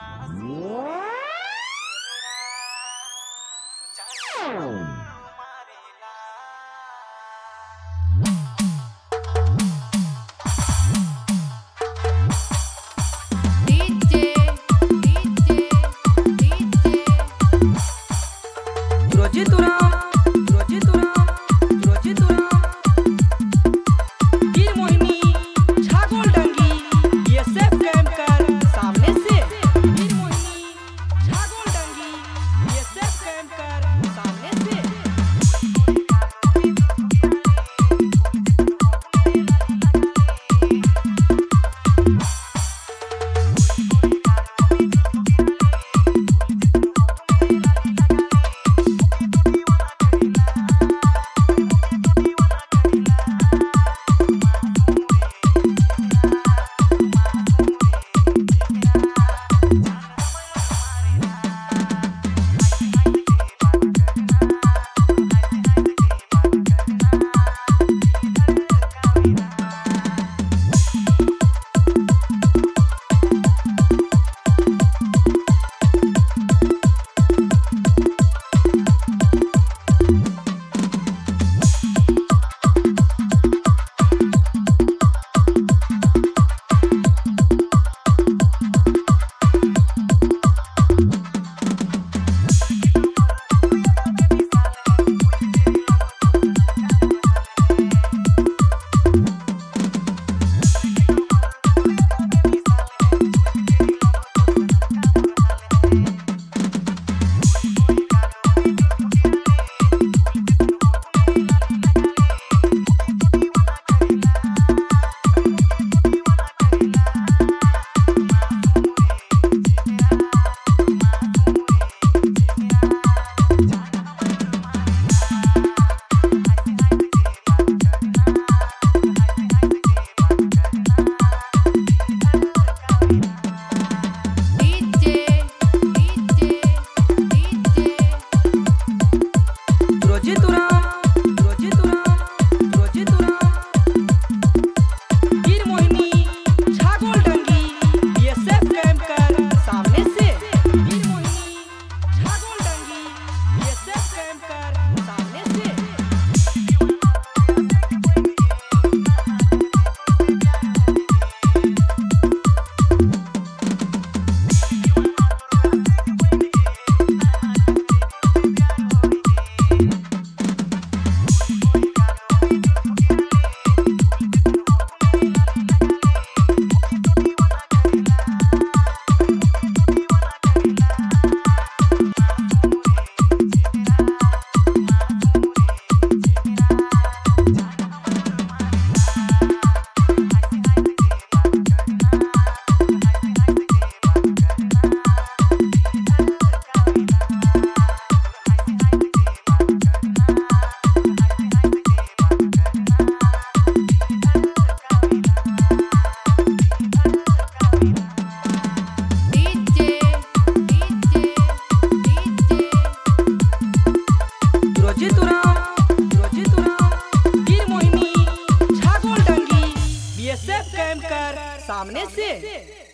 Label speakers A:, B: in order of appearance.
A: Мазур. सामने से, सामने से।